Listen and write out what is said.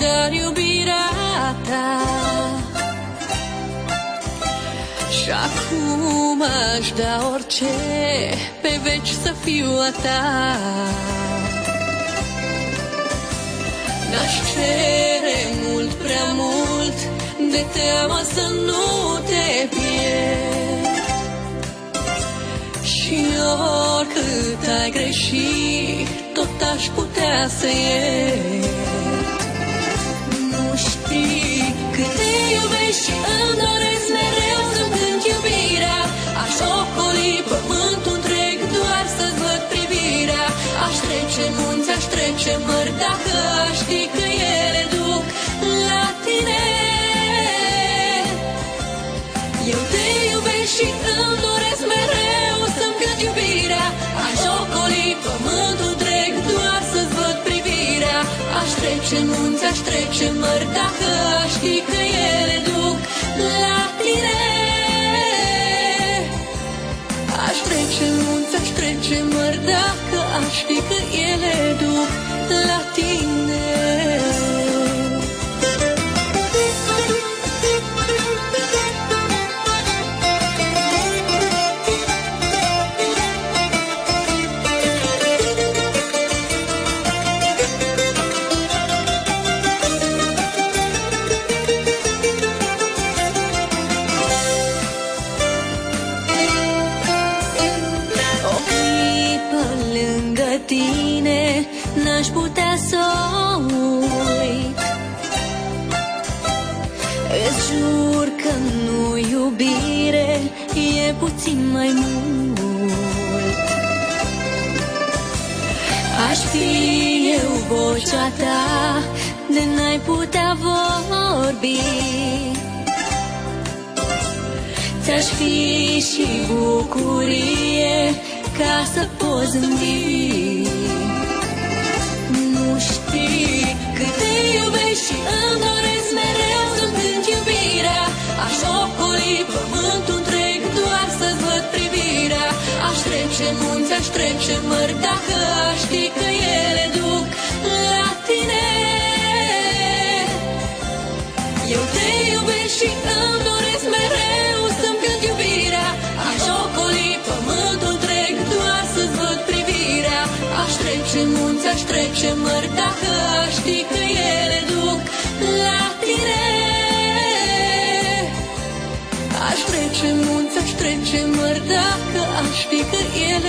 dar iubirea ta. Și acum aș da orice pe veci să fiu a ta. N-aș cere mult, prea mult De teamă să nu te pierd. Și oricât ai greșit Tot aș putea să iert Aș trece munți, aș trece mări Dacă aș ști că ele duc la tine. Eu te iubesc și îmi doresc mereu Să-mi cânt iubirea. Aș ocoli pământul întreg Doar să-ți văd privirea. Aș trece munți, aș trece mări Dacă Dacă aș tine N-aș putea să o uit. Îți jur că nu iubire E puțin mai mult. Aș fi eu vocea ta De n-ai putea vorbi. Ți-aș fi și bucurie ca să poți zâmbi Nu știi cât te iubești și îmi doresc mereu să-mi cânt iubirea. Aș ocoli pământul întreg doar să-ți văd privirea. Aș trece munți, aș trece mări dacă aș ști că ele duc la tine. Eu te iubesc și îmi doresc mereu Aș trece munți, aș trece mări dacă aș ști că ele duc la tine. Aș trece munți, aș trece mări dacă aș ști că ele duc la tine